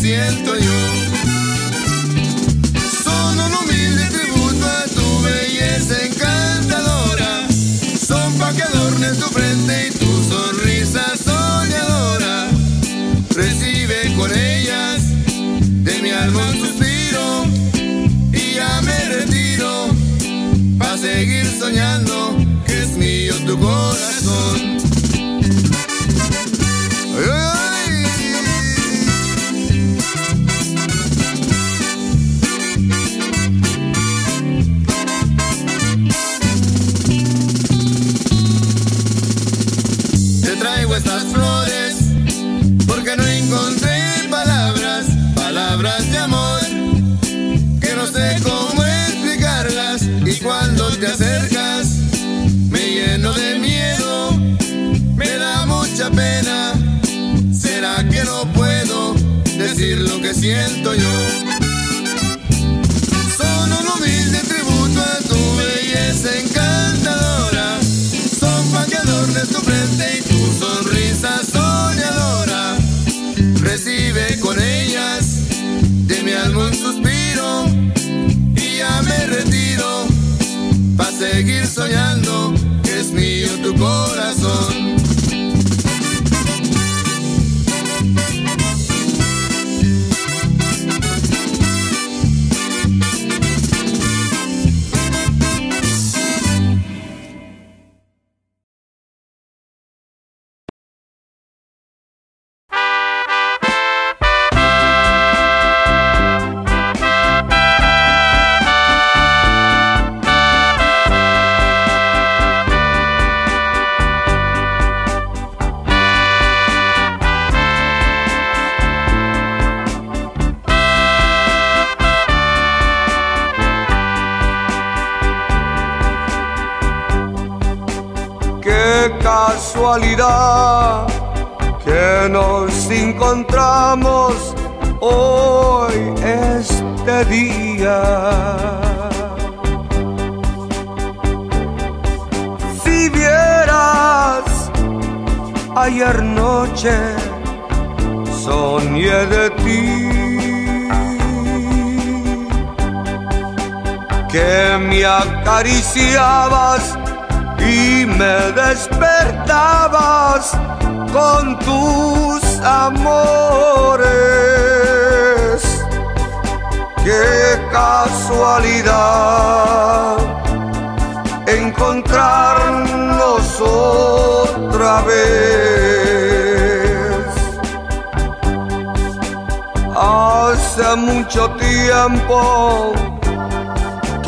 siento yo. Son un humilde tributo a tu belleza encantadora. Son pa' que adornes tu frente y tu sonrisa soñadora. Recibe con ellas de mi alma un suspiro y ya me retiro pa' seguir soñando que es mío tu corazón. soñando que es mío tu corazón.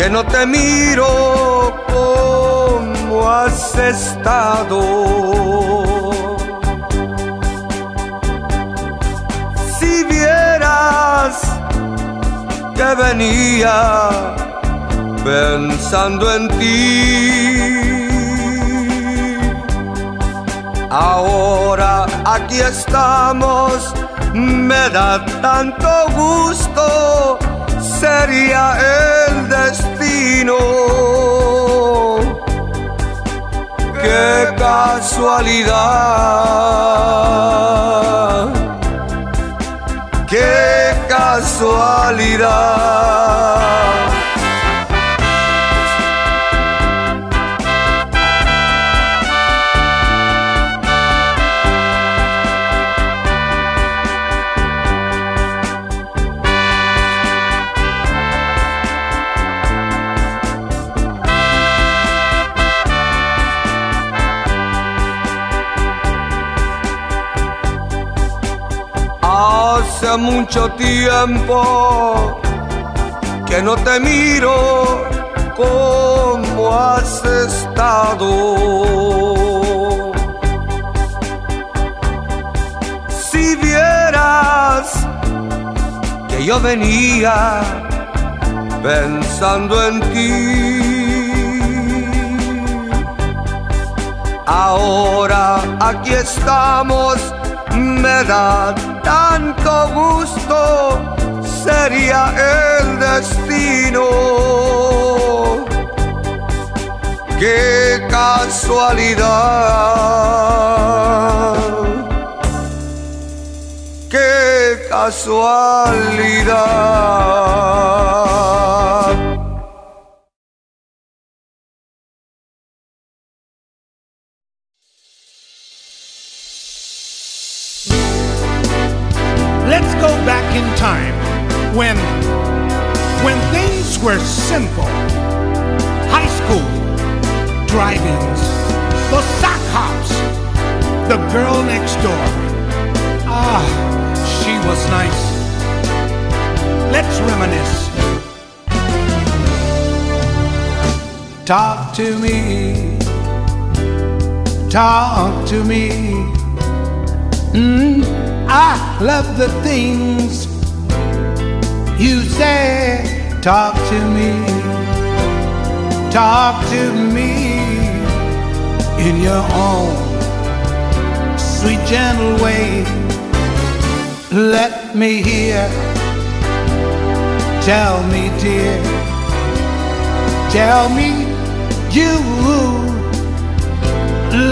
Que no te miro como has estado. que venía pensando en ti. Ahora aquí estamos, me da tanto gusto, sería el destino. Qué casualidad qué casualidad. Mucho tiempo que no te miro como has estado. Si vieras que yo venía pensando en ti. Ahora aquí estamos, me da tanto gusto sería el destino. Qué casualidad. Qué casualidad. To me. Talk to me. Mm, I love the things you say, talk to me, talk to me in your own sweet, gentle way. Let me hear, tell me, dear, tell me you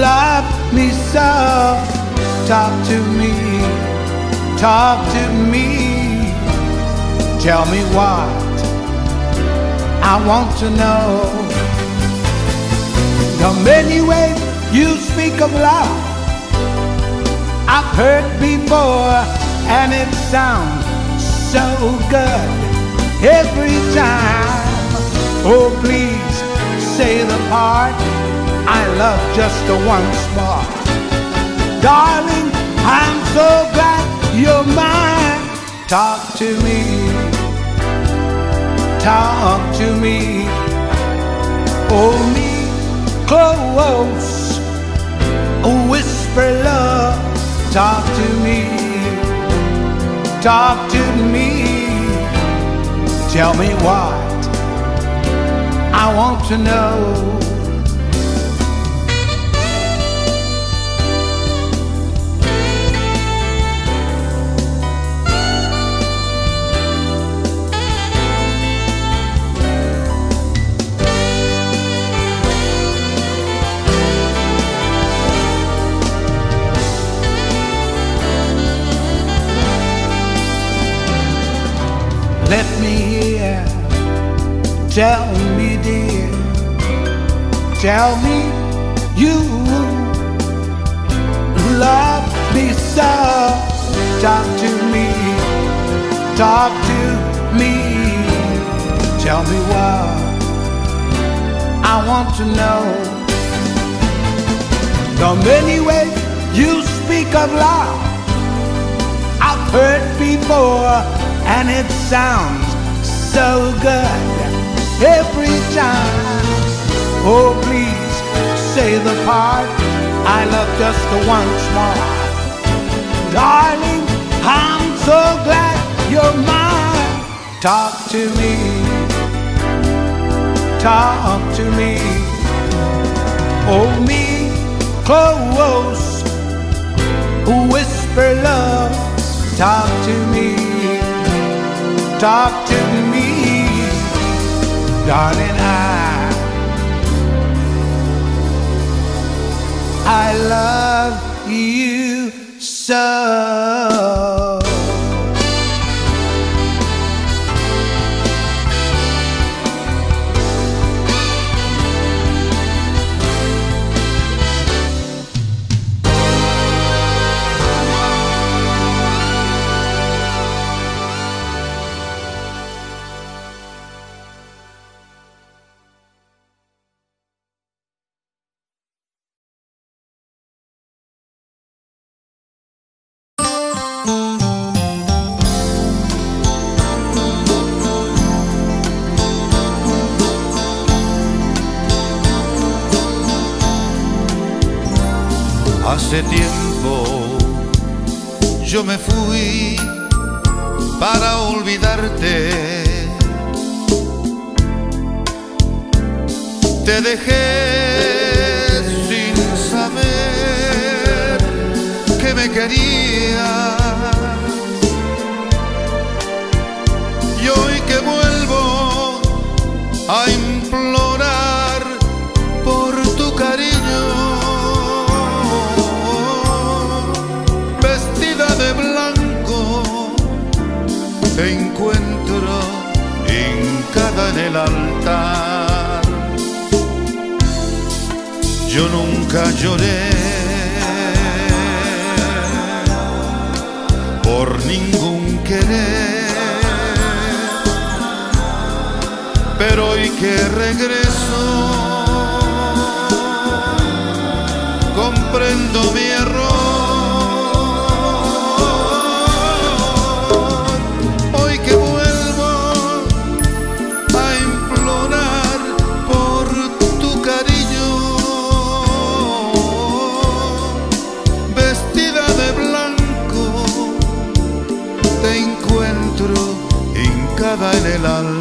love me so. Talk to me, talk to me Tell me what I want to know. The many ways you speak of love, I've heard before, and it sounds so good every time. Oh, please say the part I love just the one spot. Darling, I'm so glad you're mine. Talk to me talk to me. Hold me close. Whisper love. Talk to me. Talk to me. Tell me what I want to know. Let me hear, tell me tell me you love me so. Talk to me, talk to me. Tell me what I want to know. The many ways you speak of love, I've heard before, and it sounds so good every time. Oh, please say the part I love just once more. Darling, I'm so glad you're mine. Talk to me, talk to me, hold me close, whisper love, talk to me, talk to me, darling. I, I love you so. Yo me fui para olvidarte. Te dejé sin saber que me querías. Yo nunca lloré por ningún querer. pero hoy que regreso hincada en el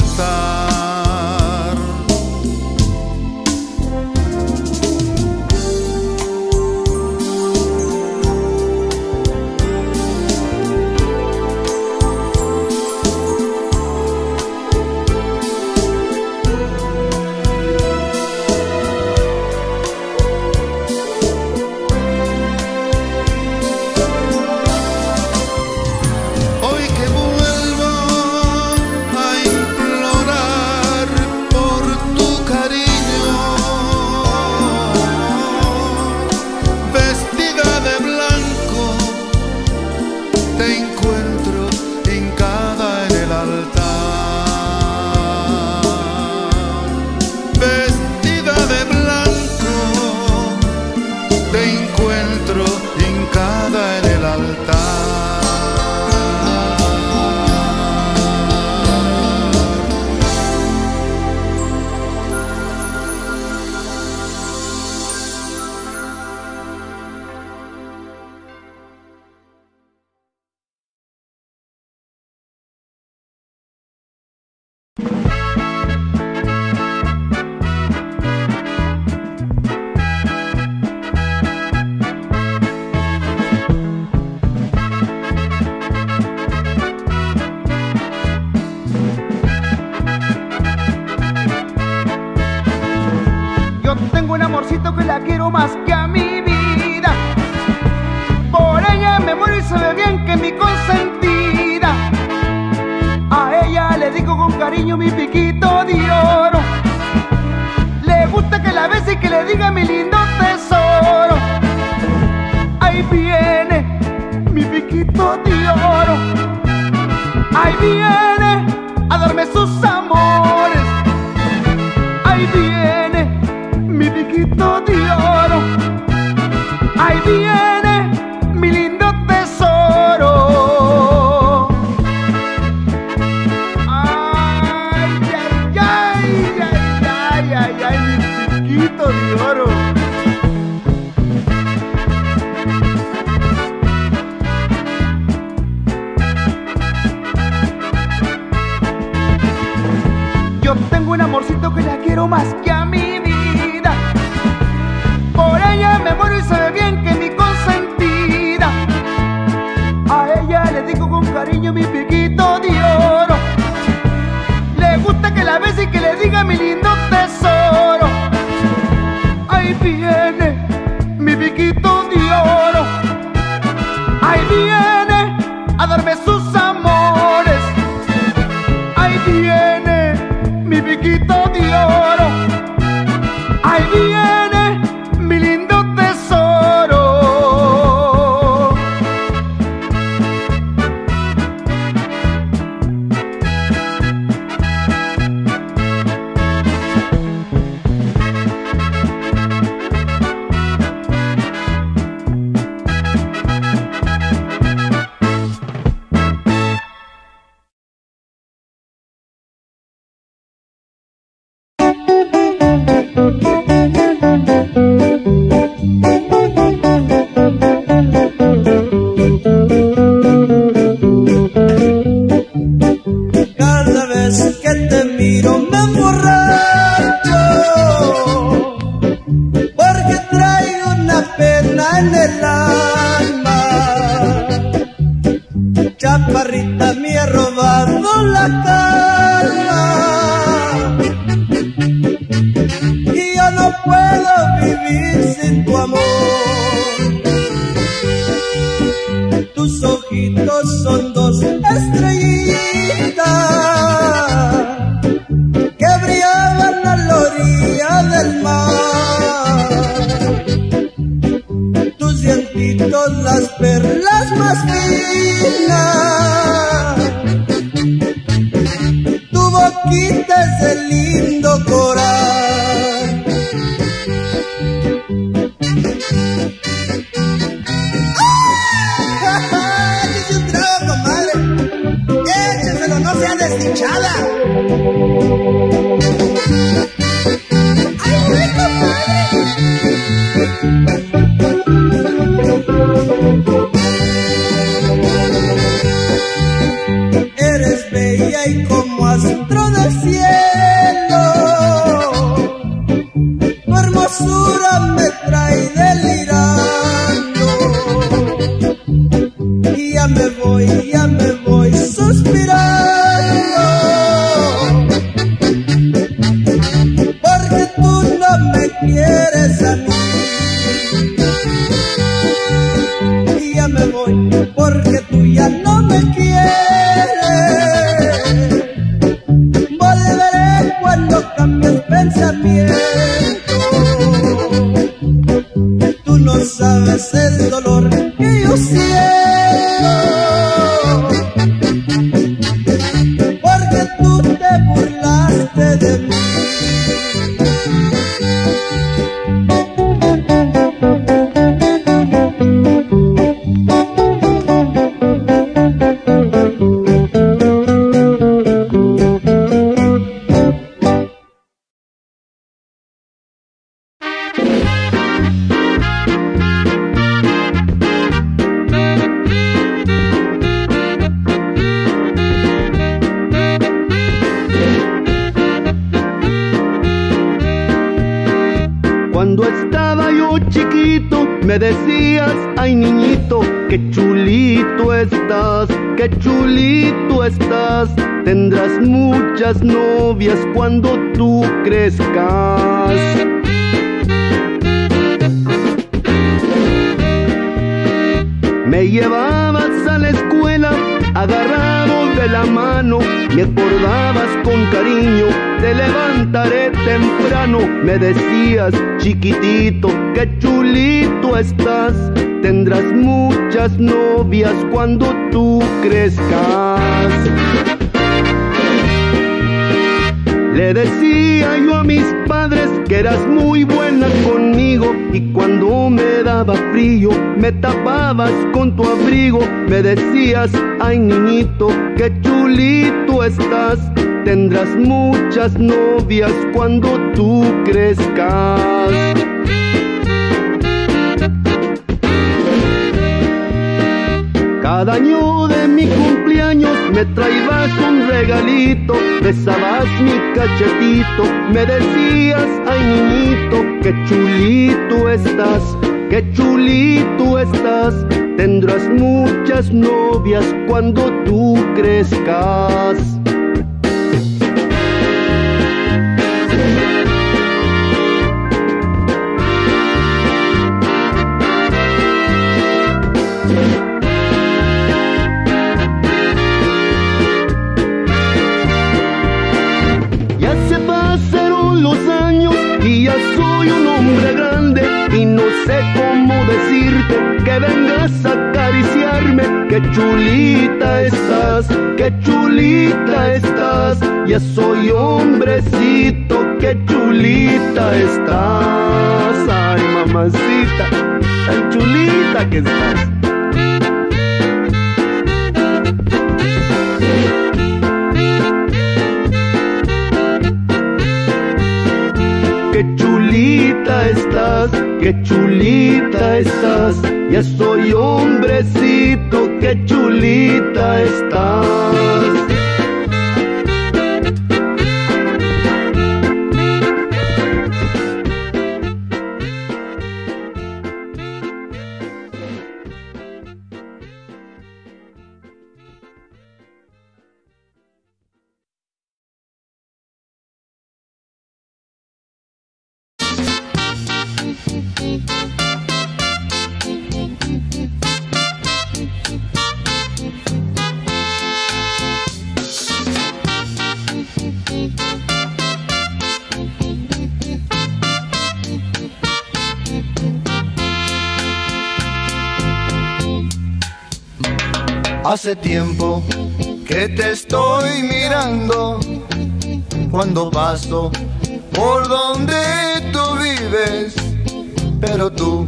Me decías, ay niñito, que chulito estás, que chulito estás. Tendrás muchas novias cuando tú crezcas. Me llevabas a la escuela agarrado de la mano me acordabas con cariño, te levantaré temprano, me decías chiquitito, que chulito estás, tendrás muchas novias cuando tú crezcas. Le decía yo a mis padres que eras muy buena conmigo y cuando me daba frío me tapabas con tu abrigo. Me decías, ay niñito, qué chulito estás. Tendrás muchas novias cuando tú crezcas. Cada año de mi cumpleaños me traías un regalito, besabas mi cachetito, me decías, ay niñito, qué chulito estás, qué chulito estás, tendrás muchas novias cuando tú crezcas. Sé cómo decirte que vengas a acariciarme, que chulita estás, que chulita estás, ya soy hombrecito, que chulita estás, ay mamacita, tan chulita que estás. Chulita estás, ya soy hombrecito, qué chulita estás. Hace tiempo que te estoy mirando cuando paso por donde tú vives, pero tú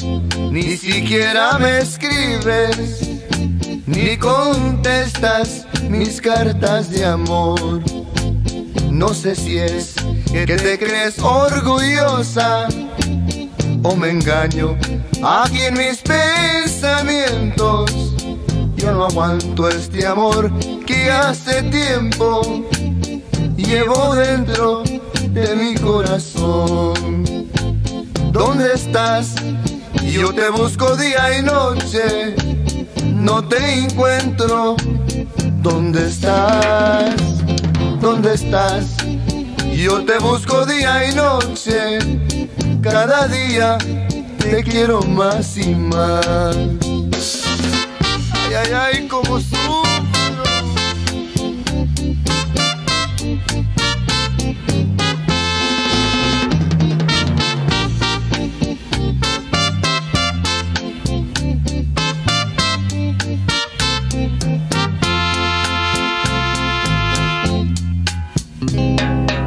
ni siquiera me escribes, ni contestas mis cartas de amor. No sé si es que te crees orgullosa o me engaño aquí en mis pensamientos. Yo no aguanto este amor que hace tiempo llevo dentro de mi corazón. ¿Dónde estás? Yo te busco día y noche, no te encuentro. ¿Dónde estás? ¿Dónde estás? Yo te busco día y noche, cada día te quiero más y más. Ay, ay, como sufro.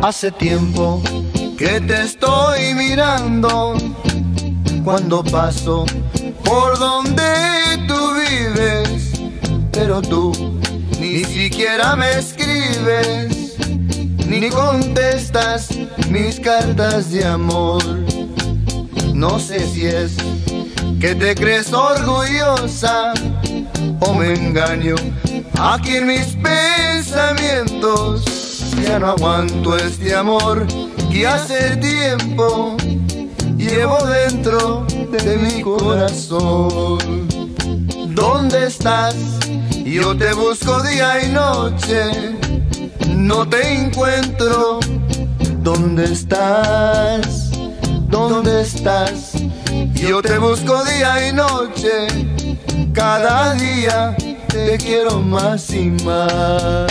Hace tiempo que te estoy mirando cuando paso por donde pero tú ni siquiera me escribes, ni contestas mis cartas de amor. No sé si es que te crees orgullosa o me engaño aquí en mis pensamientos. Ya no aguanto este amor que hace tiempo llevo dentro de mi corazón. ¿Dónde estás? Yo te busco día y noche, no te encuentro. ¿Dónde estás? ¿Dónde estás? Yo te busco día y noche, cada día te quiero más y más.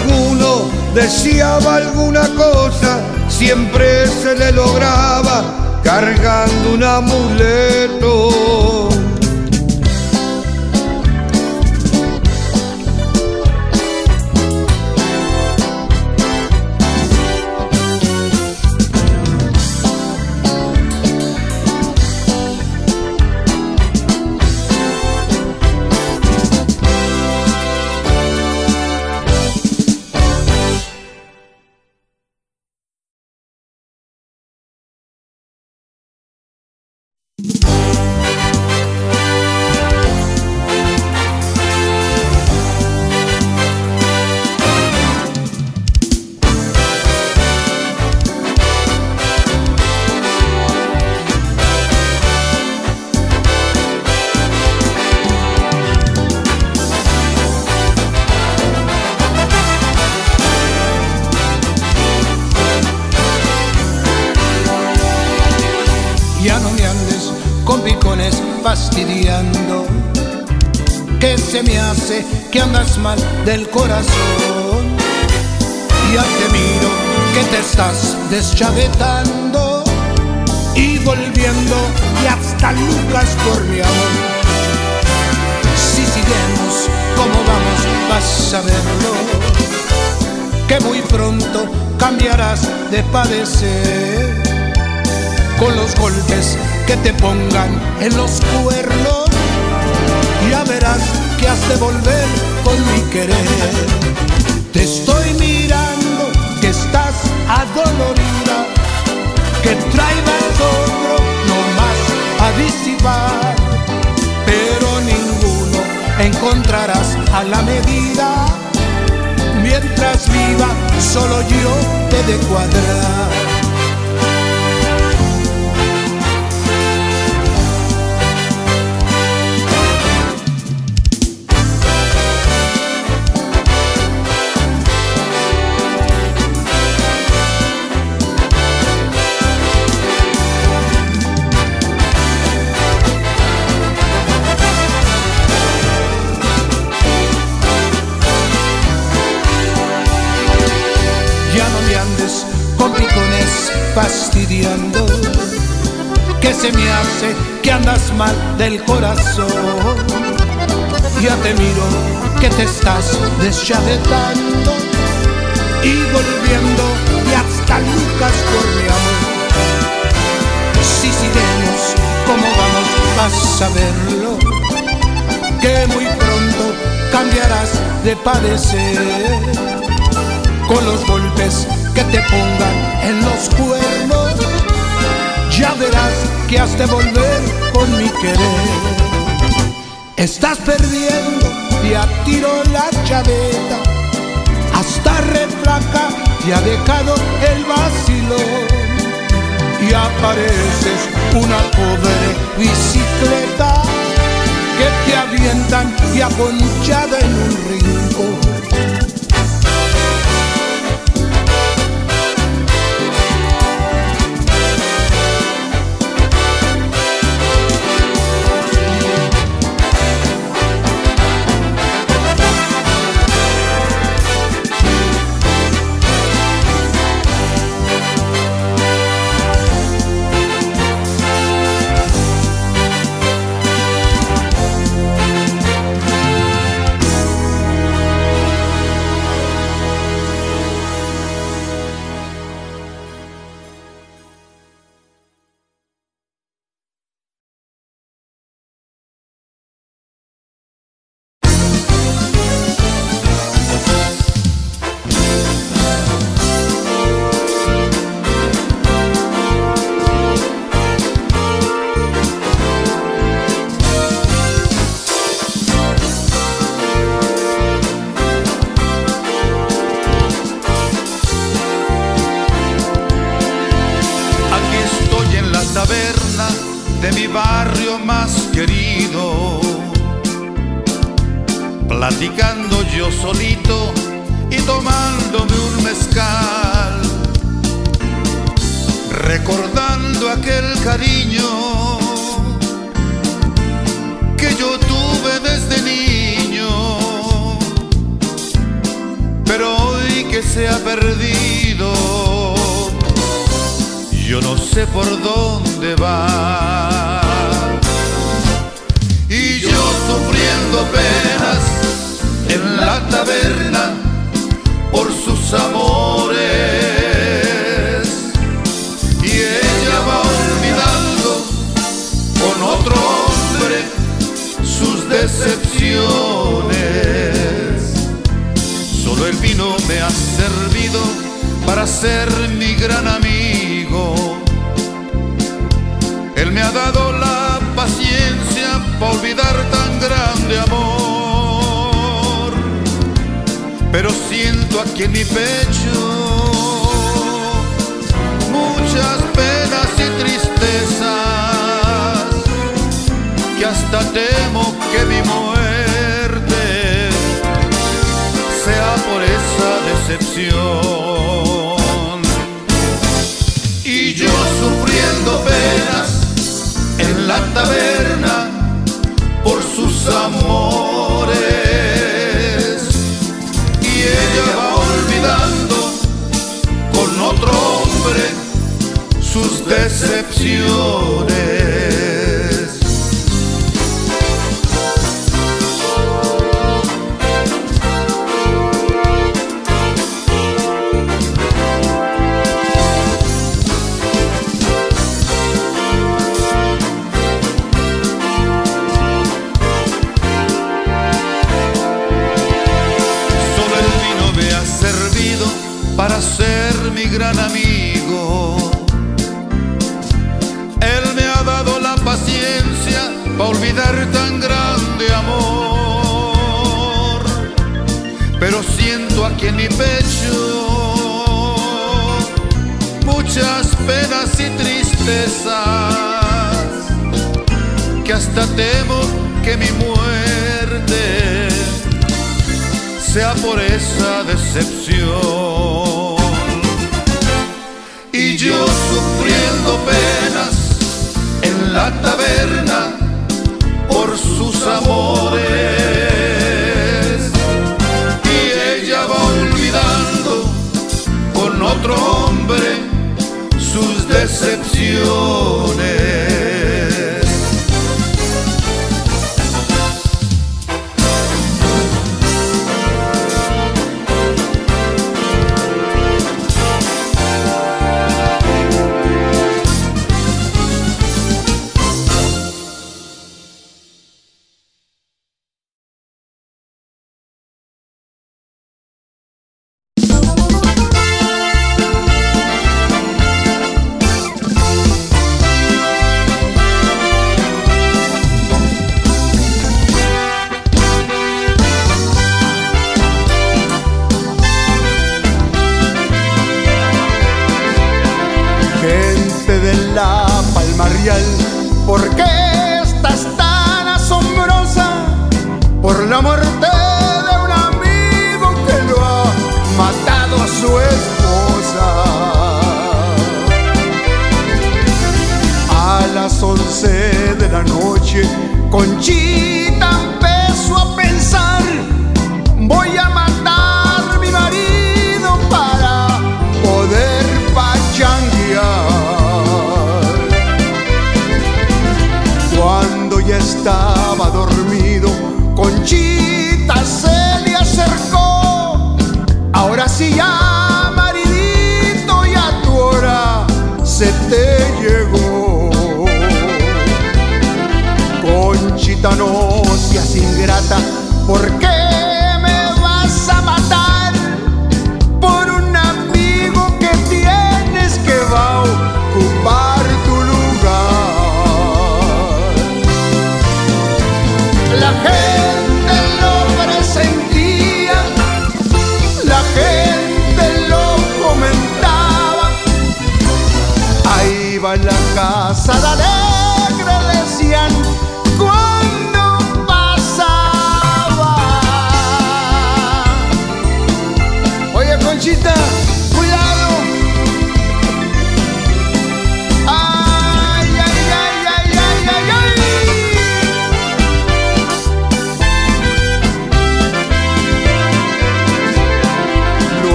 alguno deseaba alguna cosa, siempre se le lograba cargando un amuleto. deschavetando y volviendo y hasta Lucas Corneado. Si sigamos como vamos, vas a verlo, que muy pronto cambiarás de padecer con los golpes que te pongan en los cuernos. Ya verás que has de volver con mi querer. mientras viva solo yo te de cuadrar. fastidiando, que se me hace que andas mal del corazón. Ya te miro que te estás deschavetando y volviendo y hasta Lucas por mi amor. Si sigamos como vamos vas a verlo, que muy pronto cambiarás de parecer con los golpes que te pongan en los cuernos. Ya verás que has de volver con mi querer. Estás perdiendo, a tiro la chaveta, hasta reflaca te ha dejado el vacilón. Y apareces una pobre bicicleta que te avientan y aponchada en un rincón. temo que mi muerte sea por esa decepción. Y yo sufriendo penas en la taberna por sus amores. Y ella va olvidando con otro hombre sus decepciones. aquí en mi pecho muchas penas y tristezas que hasta temo que mi muerte sea por esa decepción. Y yo sufriendo penas en la taberna canciones.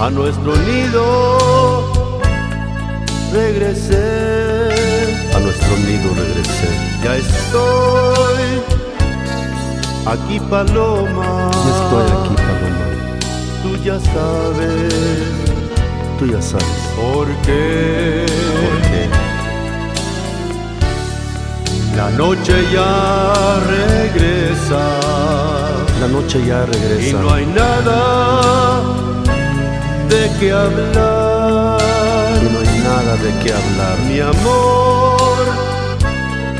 a nuestro nido regresé, a nuestro nido regresé. Ya estoy aquí paloma, ya estoy aquí paloma. Tú ya sabes, tú ya sabes. ¿Por qué? ¿Por qué? La noche ya regresa noche ya regresa. Y no hay nada de qué hablar. Y no hay nada de qué hablar. Mi amor,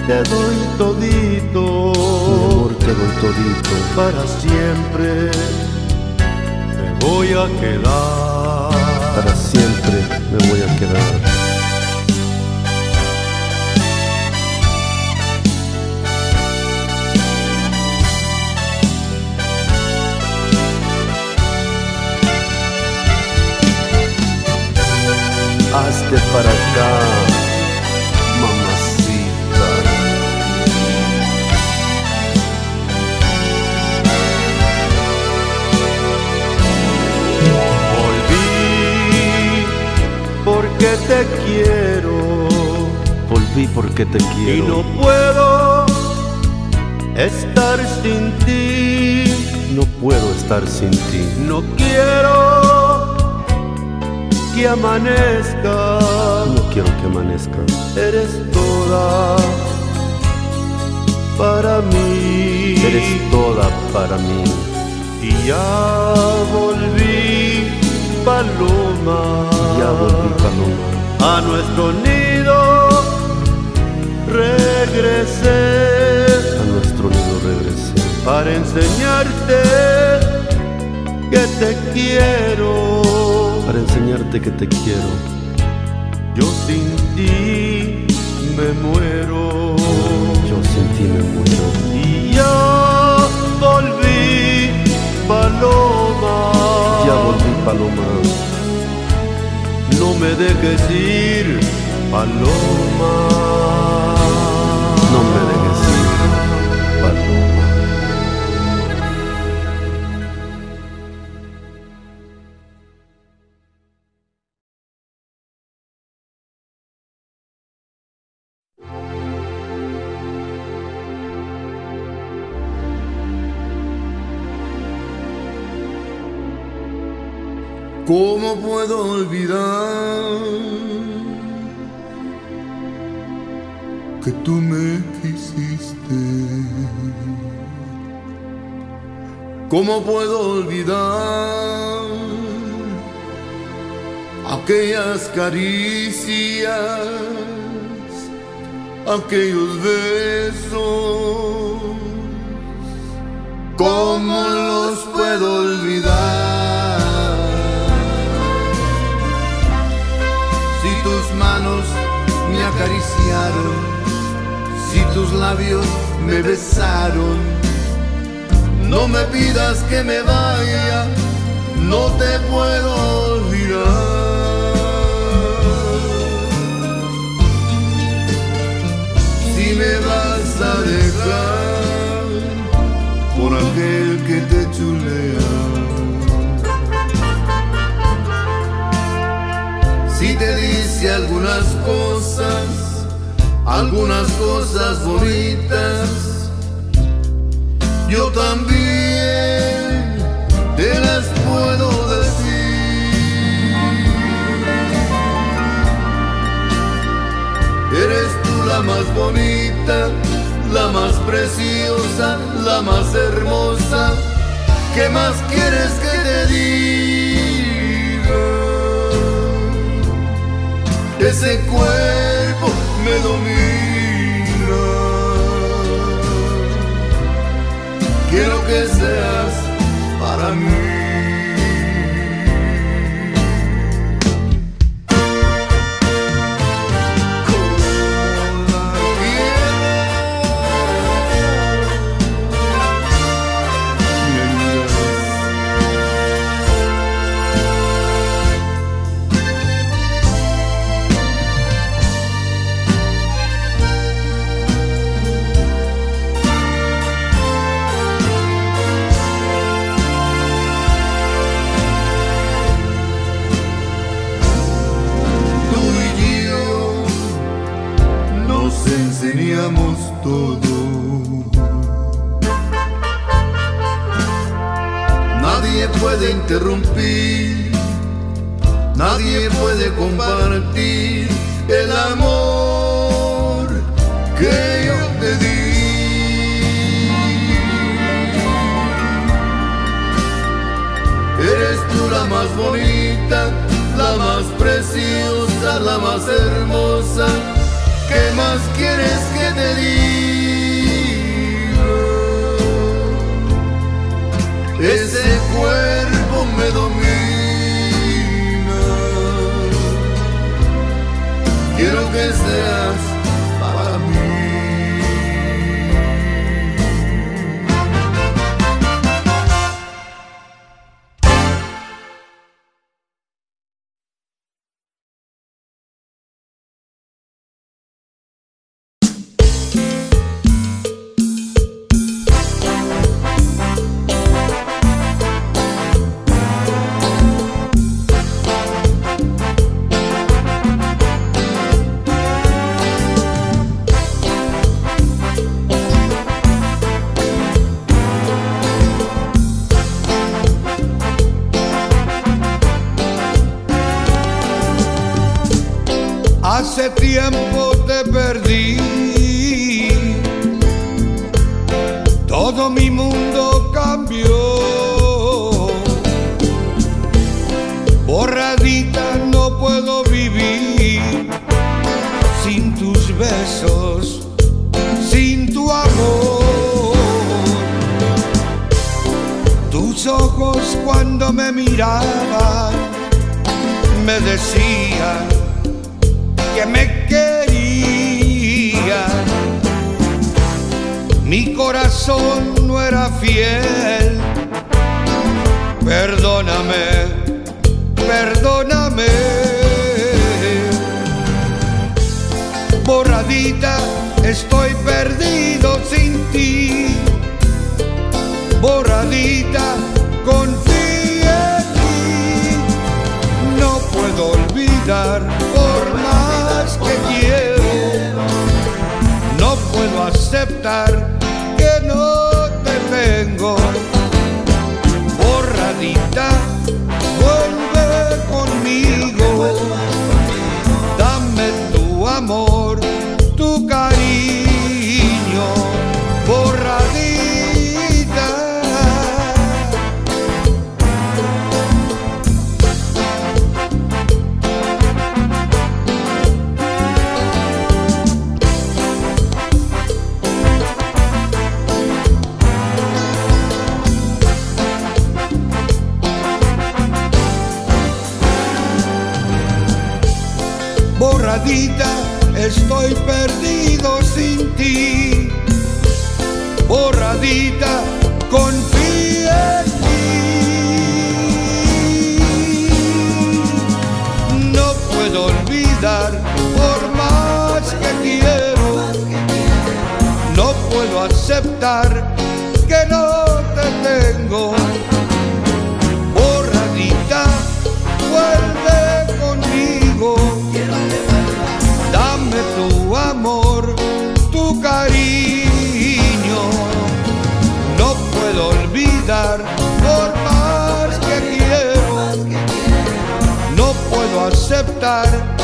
te doy todito. Mi amor, te doy todito. Para siempre me voy a quedar. Para siempre me voy a quedar. Vente para acá, mamacita. Volví porque te quiero Volví porque te y quiero. no puedo estar sin ti. No puedo estar sin ti. No quiero que amanezca. No quiero que amanezca. Eres toda para mí. Eres toda para mí. Y ya volví, paloma. Ya volví, paloma. A nuestro nido regresé A nuestro nido regresé. para enseñarte que te quiero. Enseñarte que te quiero. Yo sin ti me muero. Yo sin ti me muero. Y ya volví, paloma. Ya volví, paloma. No me dejes ir, paloma. ¿Cómo puedo olvidar que tú me quisiste? ¿Cómo puedo olvidar aquellas caricias, aquellos besos? ¿Cómo los puedo olvidar? Manos me acariciaron, si tus labios me besaron, no me pidas que me vaya, no te puedo olvidar. Si me vas a dejar algunas cosas, algunas cosas bonitas, yo también te las puedo decir. Eres tú la más bonita, la más preciosa, la más hermosa. ¿Qué más quieres que te diga? Ese cuerpo me domina. Quiero que seas para mí. Puede interrumpir, nadie puede compartir el amor que yo te di. Eres tú la más bonita, la más preciosa, la más hermosa. ¿Qué más quieres estoy perdido sin ti. Borradita, confía en ti. No puedo olvidar por más que quiero. No puedo aceptar que no te tengo. Borradita, vuelve conmigo. Dame tu amor, tu cariño. No puedo olvidar por más que quiero. No puedo aceptar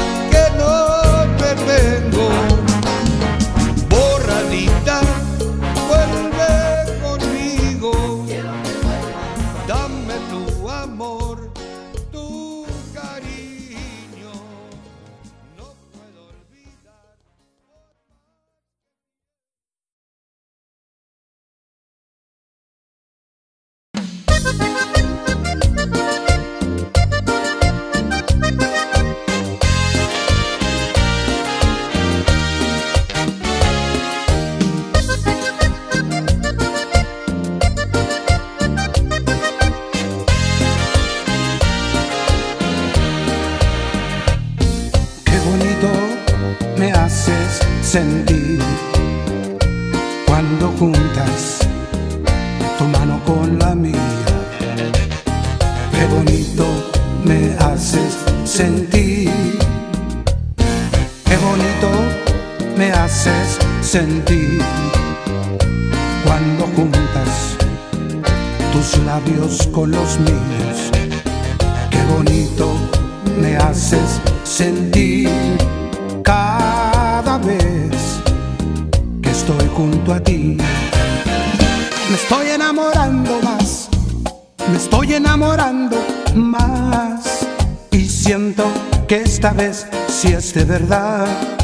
si es de verdad.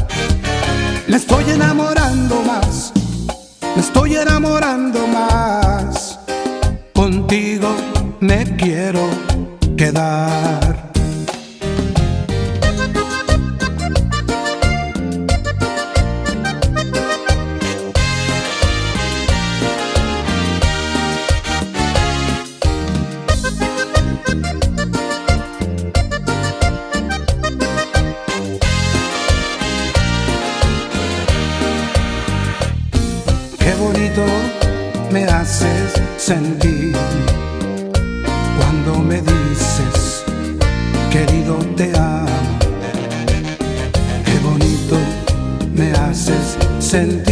sentir.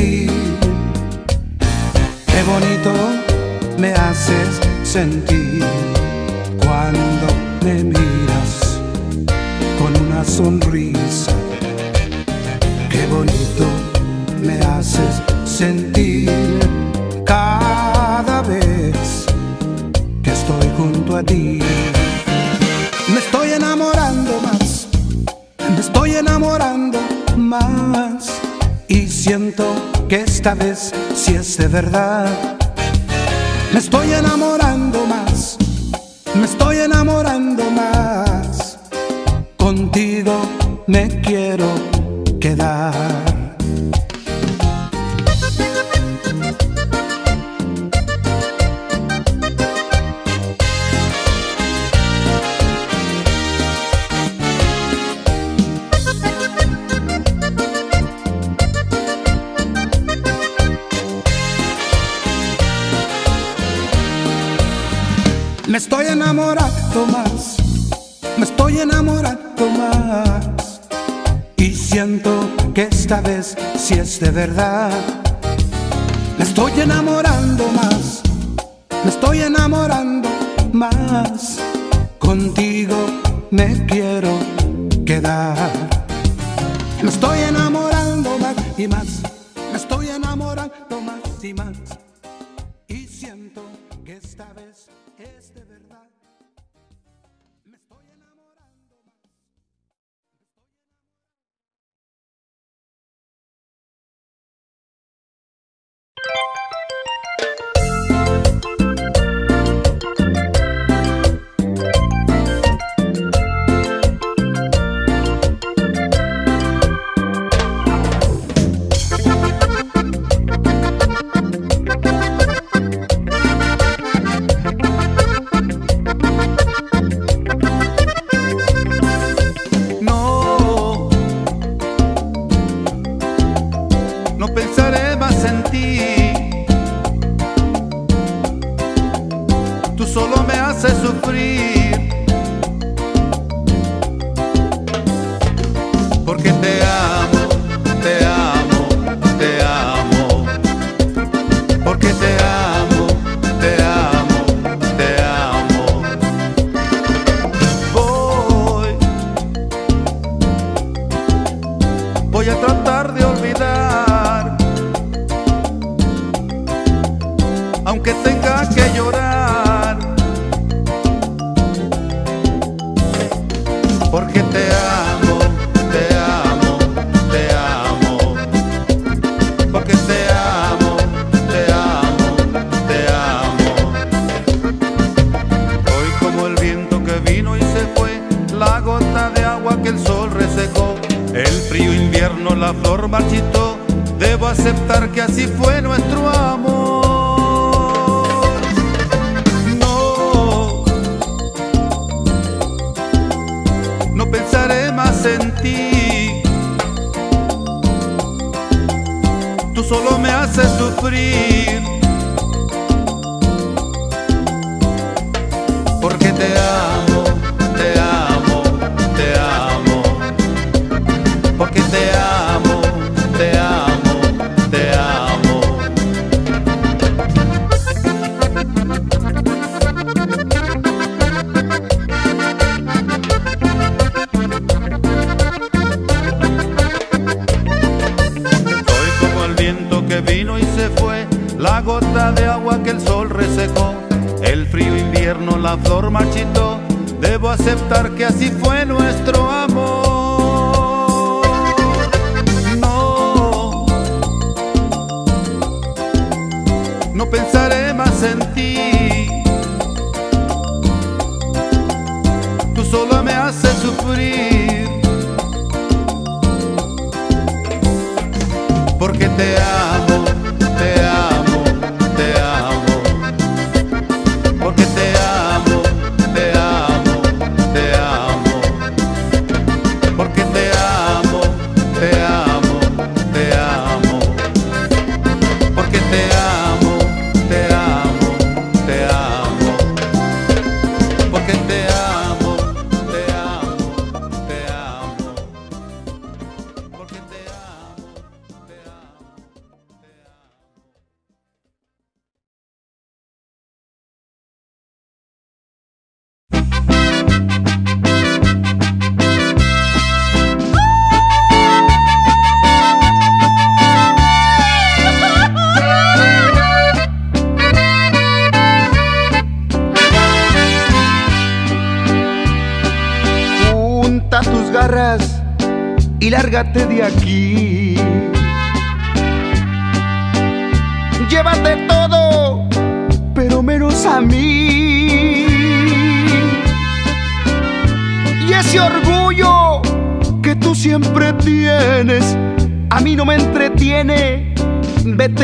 verdad. flor marchito, debo aceptar que así fue nuestro amor. No, no pensaré más en ti.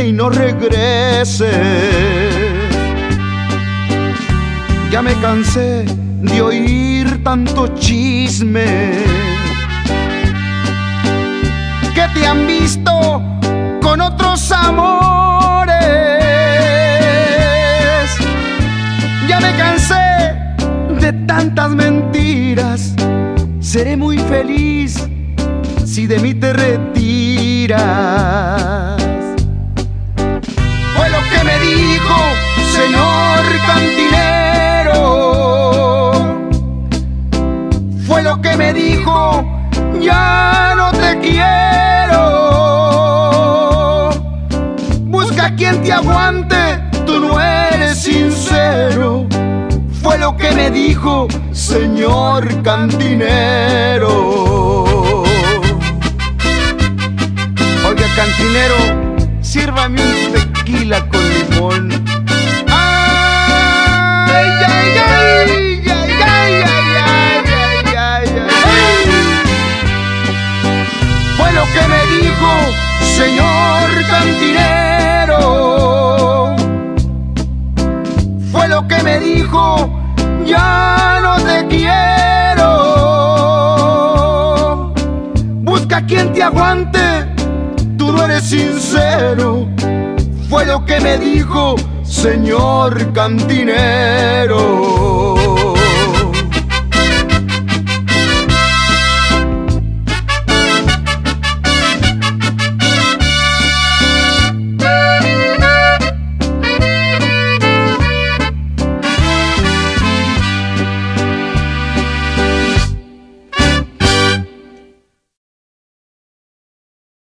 Y no regreses. Ya me cansé de oír tanto chisme. Que te han visto con otros amores. Ya me cansé de tantas mentiras. Seré muy feliz si de mí te retiras. Me dijo, señor cantinero. Fue lo que me dijo, ya no te quiero. Busca quien te aguante, tú no eres sincero. Fue lo que me dijo, señor cantinero. Oiga, cantinero, sírvame un tequila fue lo que me dijo, señor cantinero. Fue lo que me dijo, ya no te quiero. Busca quien te aguante, tú no eres sincero fue lo que me dijo, señor cantinero.